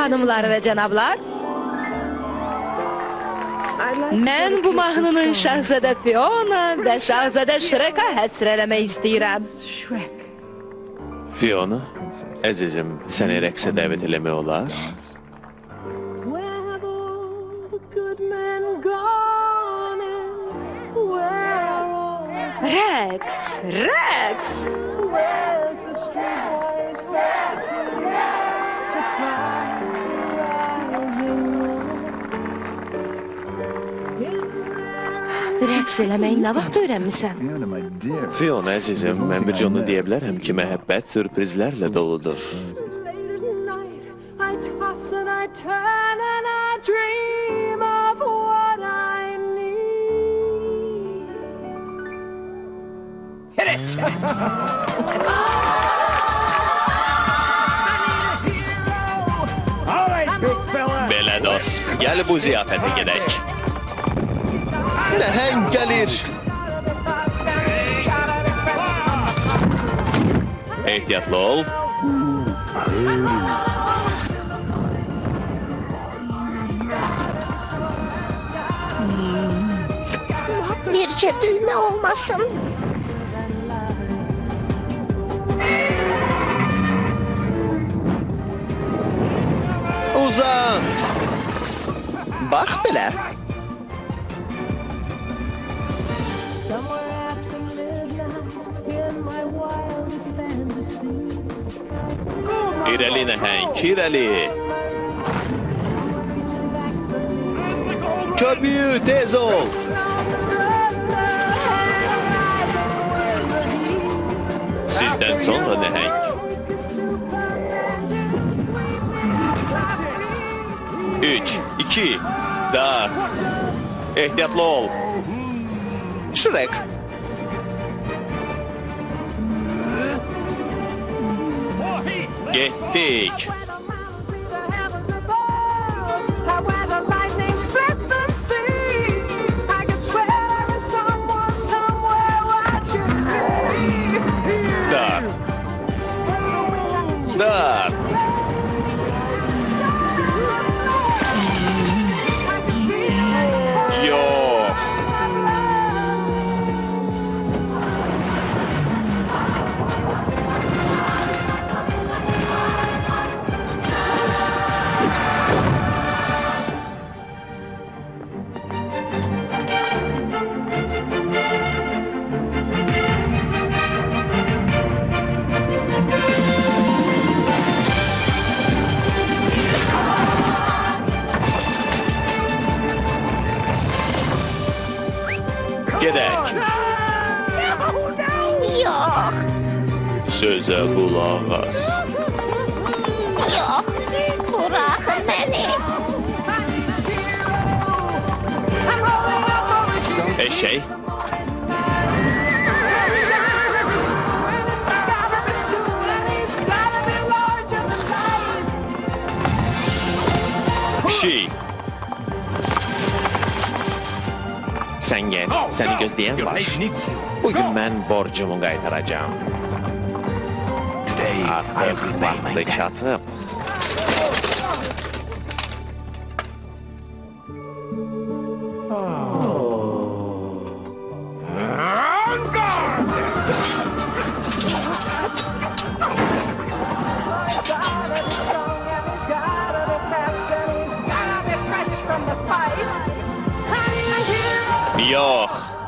Hanımlar və cənablar, mən bu mahnının Şahzadə Fiona və Şahzadə Şreka həsr eləmək istəyirəm. Fiona, əzizim, səni rəqsə dəvət eləmək olar? Where have all the men Rəqs eləməyi nə vaxt öyrənmisən? Fiona, əzizim, mən bircə onu deyə bilərəm ki, məhəbbət sürprizlərlə doludur. late at night I toss and I turn and I dream of what I need. Belə dost, gəl bu ziyafətə gedək. Nəhəng gəlir. Ehtiyatlı ol. Bircə düymə olmasın. Uzan. Bax belə. Somewhere I can live now in my wildest fantasy. Tira ali, Nahan, tira ali. Sizden sonra Nehenk. Üç, iki, ol. Szrek. Get big. Gedək. Yox, Sözə qulaq as. yox. Buraxın məni. Eşək. Pişik. Sən gəl, səni gözləyən var. Bugün mən borcumu qaytaracağam. Artıq vaxtı çatıb. Yo.